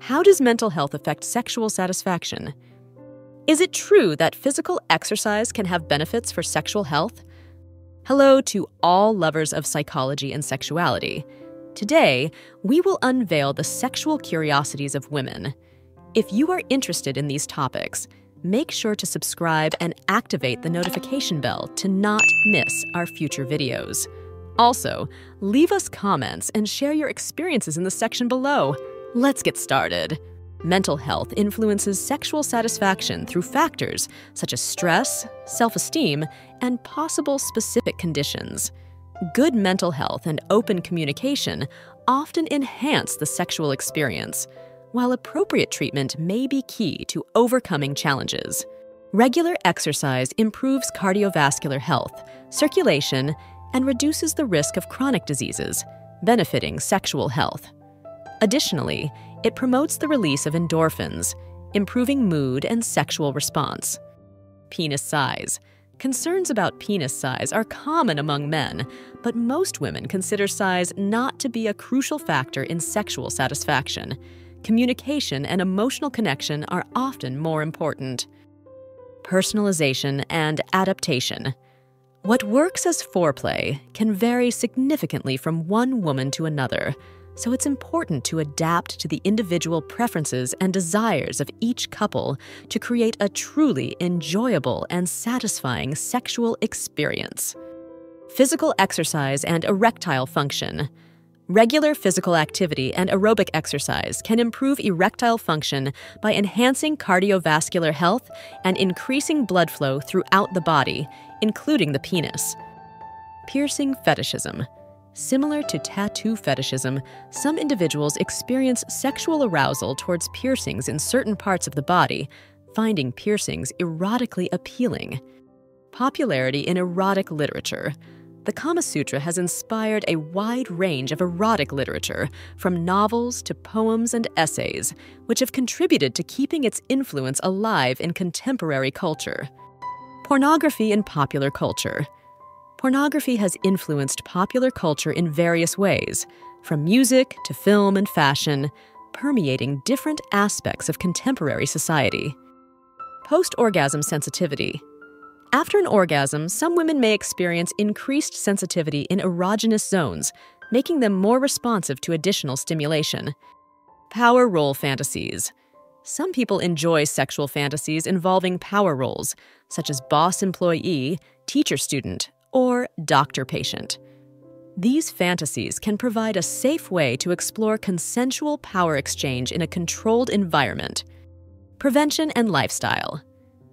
How does mental health affect sexual satisfaction? Is it true that physical exercise can have benefits for sexual health? Hello to all lovers of psychology and sexuality. Today, we will unveil the sexual curiosities of women. If you are interested in these topics, make sure to subscribe and activate the notification bell to not miss our future videos. Also, leave us comments and share your experiences in the section below. Let's get started. Mental health influences sexual satisfaction through factors such as stress, self esteem, and possible specific conditions. Good mental health and open communication often enhance the sexual experience, while appropriate treatment may be key to overcoming challenges. Regular exercise improves cardiovascular health, circulation, and reduces the risk of chronic diseases, benefiting sexual health. Additionally, it promotes the release of endorphins, improving mood and sexual response. Penis size. Concerns about penis size are common among men, but most women consider size not to be a crucial factor in sexual satisfaction. Communication and emotional connection are often more important. Personalization and adaptation. What works as foreplay can vary significantly from one woman to another, so it's important to adapt to the individual preferences and desires of each couple to create a truly enjoyable and satisfying sexual experience. Physical exercise and erectile function. Regular physical activity and aerobic exercise can improve erectile function by enhancing cardiovascular health and increasing blood flow throughout the body, including the penis. Piercing fetishism. Similar to tattoo fetishism, some individuals experience sexual arousal towards piercings in certain parts of the body, finding piercings erotically appealing. Popularity in erotic literature. The Kama Sutra has inspired a wide range of erotic literature, from novels to poems and essays, which have contributed to keeping its influence alive in contemporary culture. Pornography in popular culture pornography has influenced popular culture in various ways, from music to film and fashion, permeating different aspects of contemporary society. Post orgasm sensitivity. After an orgasm, some women may experience increased sensitivity in erogenous zones, making them more responsive to additional stimulation. Power role fantasies. Some people enjoy sexual fantasies involving power roles, such as boss employee, teacher student, or doctor patient. These fantasies can provide a safe way to explore consensual power exchange in a controlled environment. Prevention and lifestyle.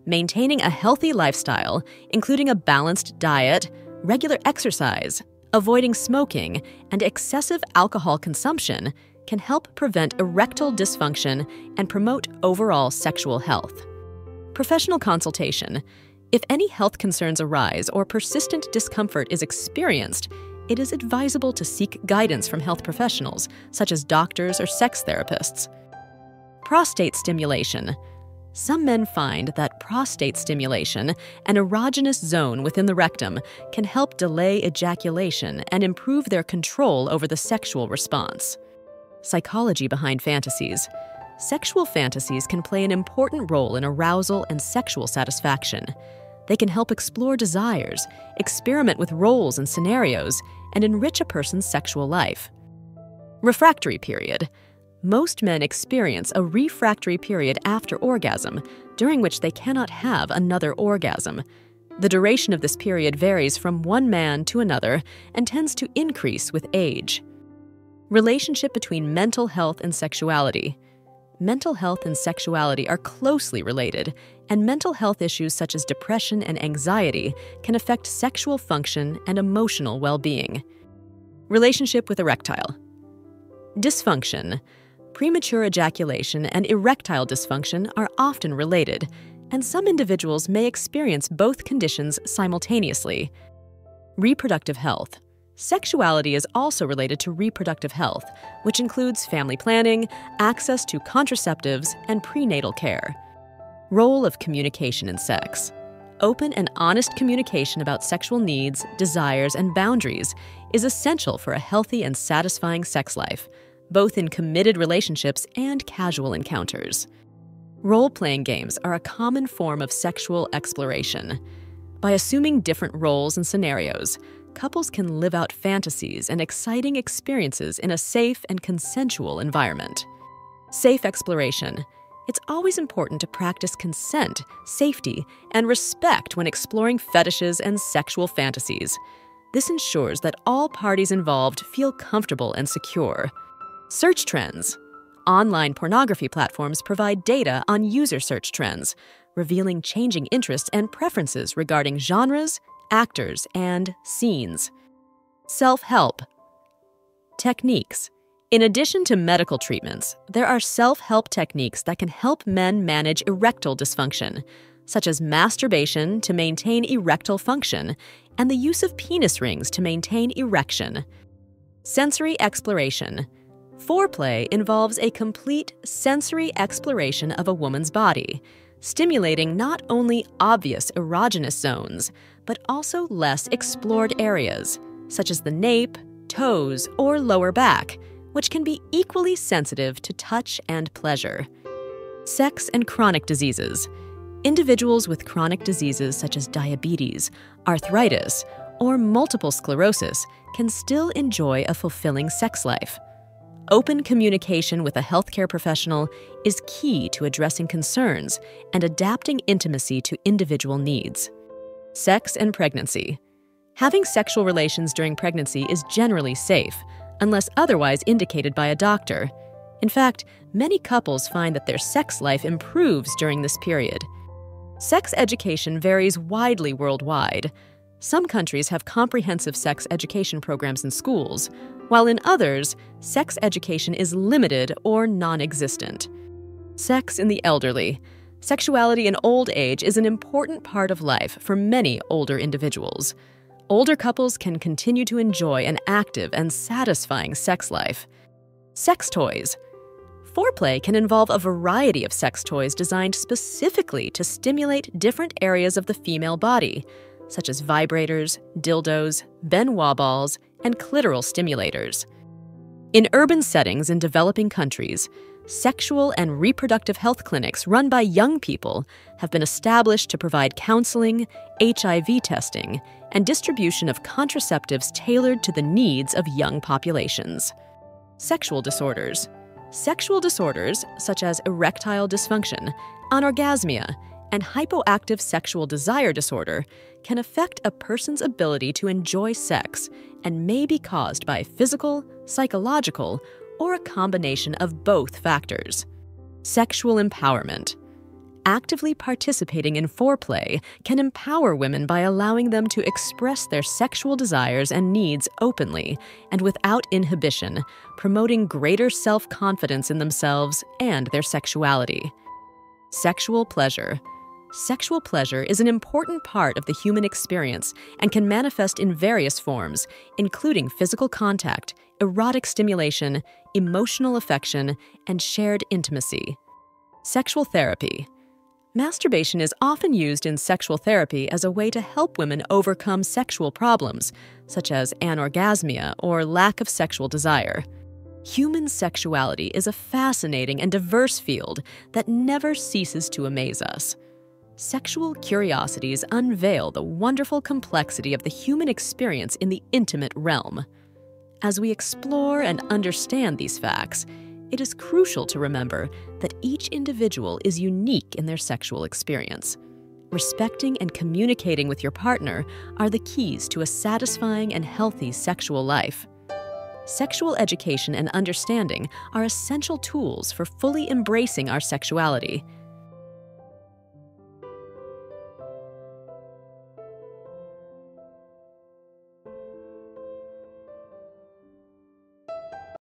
Maintaining a healthy lifestyle, including a balanced diet, regular exercise, avoiding smoking, and excessive alcohol consumption, can help prevent erectile dysfunction and promote overall sexual health. Professional consultation if any health concerns arise or persistent discomfort is experienced, it is advisable to seek guidance from health professionals, such as doctors or sex therapists. Prostate stimulation. Some men find that prostate stimulation, an erogenous zone within the rectum, can help delay ejaculation and improve their control over the sexual response. Psychology behind fantasies. Sexual fantasies can play an important role in arousal and sexual satisfaction. They can help explore desires, experiment with roles and scenarios, and enrich a person's sexual life. Refractory period. Most men experience a refractory period after orgasm, during which they cannot have another orgasm. The duration of this period varies from one man to another and tends to increase with age. Relationship between mental health and sexuality mental health and sexuality are closely related, and mental health issues such as depression and anxiety can affect sexual function and emotional well being. Relationship with erectile dysfunction. Premature ejaculation and erectile dysfunction are often related, and some individuals may experience both conditions simultaneously. Reproductive health. Sexuality is also related to reproductive health, which includes family planning, access to contraceptives, and prenatal care. Role of communication in sex. Open and honest communication about sexual needs, desires, and boundaries is essential for a healthy and satisfying sex life. both in committed relationships and casual encounters. Role playing games are a common form of sexual exploration. By assuming different roles and scenarios, couples can live out fantasies and exciting experiences in a safe and consensual environment. Safe exploration. It's always important to practice consent, safety, and respect when exploring fetishes and sexual fantasies. This ensures that all parties involved feel comfortable and secure. Search trends. Online pornography platforms provide data on user search trends, revealing changing interests and preferences regarding genres, actors, and scenes. Self help. Techniques. In addition to medical treatments, there are self help techniques that can help men manage erectile dysfunction, such as masturbation to maintain erectile function and the use of penis rings to maintain erection. Sensory exploration. Foreplay involves a complete sensory exploration of a woman's body, stimulating not only obvious erogenous zones, but also less explored areas, such as the nape, toes, or lower back, which can be equally sensitive to touch and pleasure. Sex and chronic diseases. Individuals with chronic diseases such as diabetes, arthritis, or multiple sclerosis can still enjoy a fulfilling sex life. Open communication with a healthcare professional is key to addressing concerns and adapting intimacy to individual needs. Sex and pregnancy. Having sexual relations during pregnancy is generally safe, unless otherwise indicated by a doctor. In fact, many couples find that their sex life improves during this period. Sex education varies widely worldwide. Some countries have comprehensive sex education programs in schools, while in others, sex education is limited or non existent. Sex in the elderly. Sexuality in old age is an important part of life for many older individuals. Older couples can continue to enjoy an active and satisfying sex life. Sex toys. Foreplay can involve a variety of sex toys designed specifically to stimulate different areas of the female body, such as vibrators, dildos, Ben Wa balls, and clitoral stimulators. In urban settings in developing countries, sexual and reproductive health clinics run by young people have been established to provide counseling, HIV testing, and distribution of contraceptives tailored to the needs of young populations. Sexual disorders. Sexual disorders, such as erectile dysfunction, anorgasmia, and hypoactive sexual desire disorder, can affect a person's ability to enjoy sex and may be caused by physical, psychological, or a combination of both factors. Sexual empowerment. Actively participating in foreplay can empower women by allowing them to express their sexual desires and needs openly and without inhibition, promoting greater self confidence in themselves and their sexuality. Sexual pleasure. Sexual pleasure is an important part of the human experience and can manifest in various forms, including physical contact, erotic stimulation, emotional affection, and shared intimacy. Sexual therapy. Masturbation is often used in sexual therapy as a way to help women overcome sexual problems, such as anorgasmia or lack of sexual desire. Human sexuality is a fascinating and diverse field that never ceases to amaze us. Sexual curiosities unveil the wonderful complexity of the human experience in the intimate realm. As we explore and understand these facts, it is crucial to remember that each individual is unique in their sexual experience. Respecting and communicating with your partner are the keys to a satisfying and healthy sexual life. Sexual education and understanding are essential tools for fully embracing our sexuality